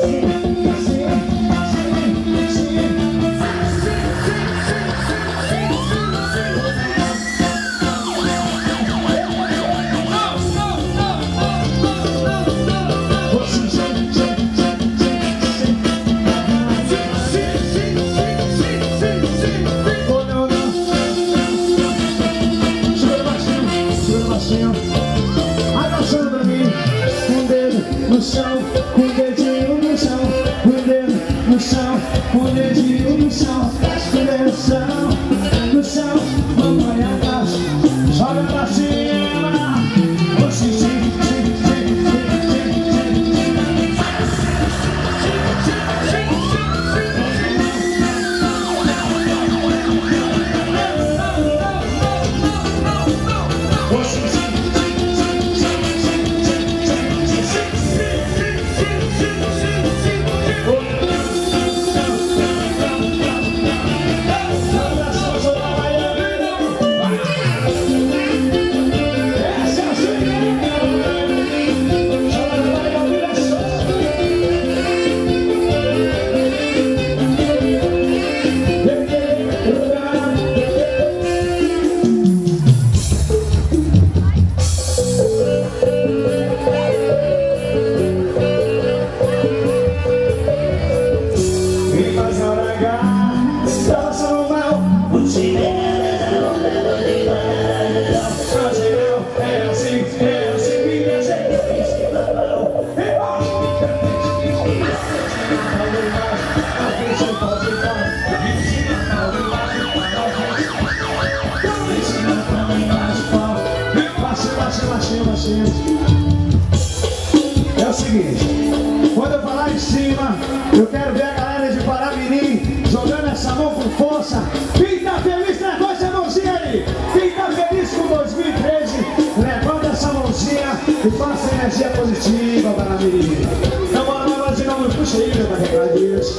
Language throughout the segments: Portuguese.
Yeah. É o seguinte, quando eu falar em cima, eu quero ver a galera de Paramirim jogando essa mão com força. Tá feliz, levanta essa mãozinha aí. Tá feliz com 2013, levanta essa mãozinha e faça energia positiva, Paramirim. Então bora lá, de novo, puxa aí, meu recadinhos.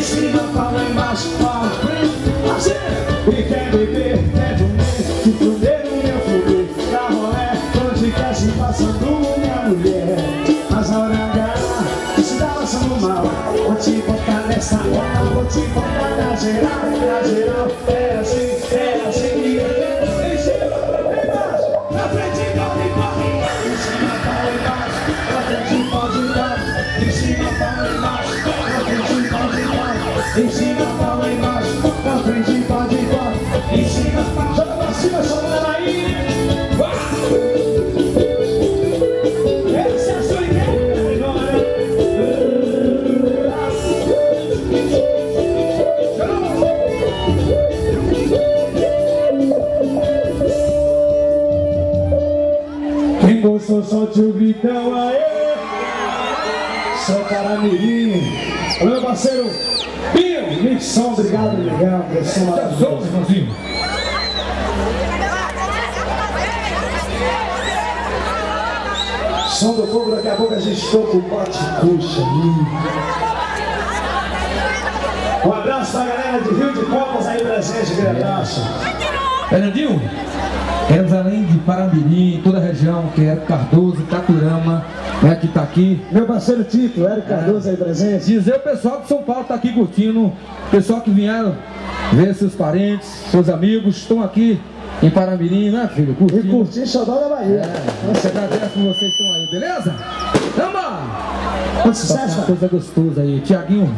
Em cima, palma embaixo, palma frente, E quer beber, quer Em cima, palma embaixo, na frente, pode dar Em cima, joga pra cima, joga ela aí Essa é a sua ideia agora Quem gostou, solte o gritão aí Sou Caramirim O meu parceiro Mixão, obrigado, legal Pressão maravilhosa irmãozinho. Som do fogo, daqui a pouco a gente toca o bote coxa. Um abraço pra galera de Rio de Copas aí presente, aquele abraço. Fernandinho, queremos além de Paramirim, toda a região, que é Cardoso, Caturama, né, que tá aqui. Meu parceiro Tito, Érico Cardoso aí presente. Dizer o pessoal de São Paulo tá aqui curtindo, pessoal que vieram ver seus parentes, seus amigos, estão aqui em Paramirim, né, filho? E Curtindo. curtir Xodó da Bahia. É, agradece por vocês estão aí, beleza? Vamos! Uma sucesso. coisa gostosa aí. Tiaguinho,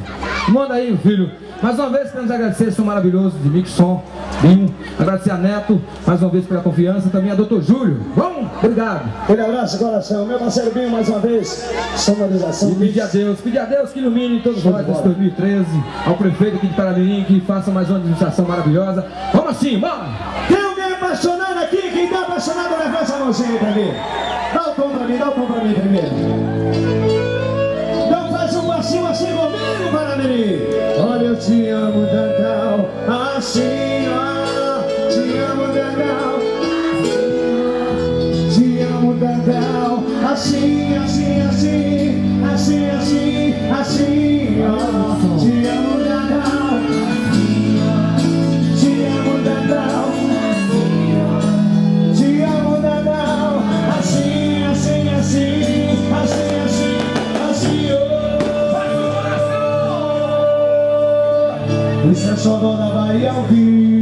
manda aí, filho. Mais uma vez queremos agradecer esse som maravilhoso de Mixon, Binho. Agradecer a Neto, mais uma vez pela confiança. Também a Doutor Júlio. Vamos? Obrigado. Aquele abraço, coração. Meu parceiro Binho, mais uma vez. Sonorização. E pedir a Deus, pedir a Deus que ilumine todos nós nesse 2013. Ao prefeito aqui de Paramirim, que faça mais uma administração maravilhosa. Vamos assim, vamos! Tem alguém apaixonado aqui? Quem tá apaixonado, levanta essa mãozinha aí pra mim. Dá o tom pra mim, dá o tom pra mim primeiro. Brasil assim comigo, Guaramirim. Olha, eu te amo, Dandal, assim, ó. Te amo, Dandal, te amo, Dandal, assim, ah, Isso é só da Bahia ao vivo.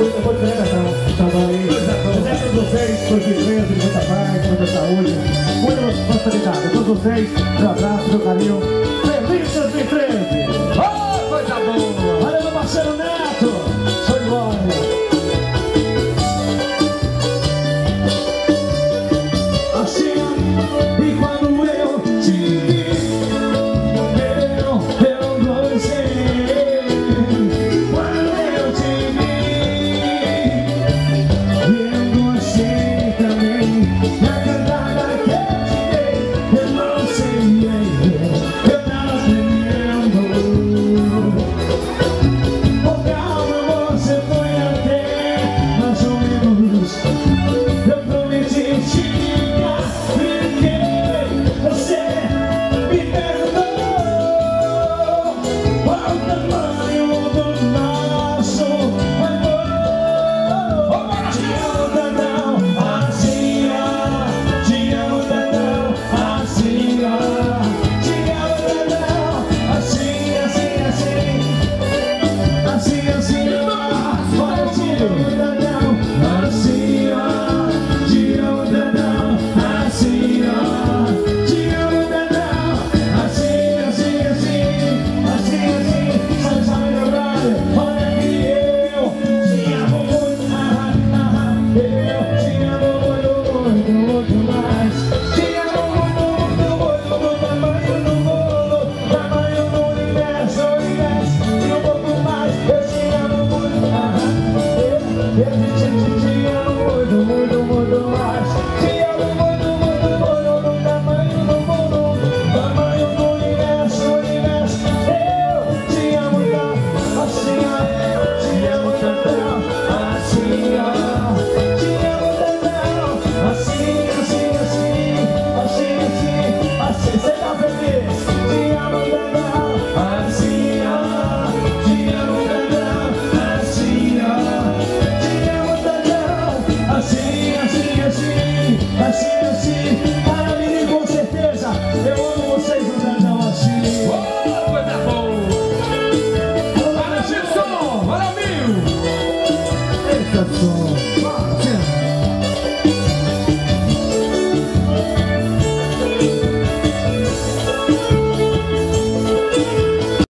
muito, eu vou dizer, né, não, Salvador aí. José, todos vocês, todos os de muita paz, muita saúde, muita prosperidade. Todos vocês, meu abraço, meu carinho. Felizes de frente! Oh, coisa boa! Valeu, meu parceiro Neto!